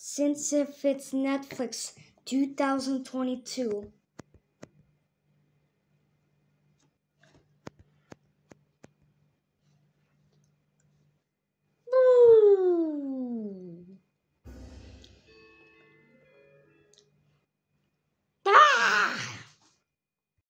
since if it's Netflix 2022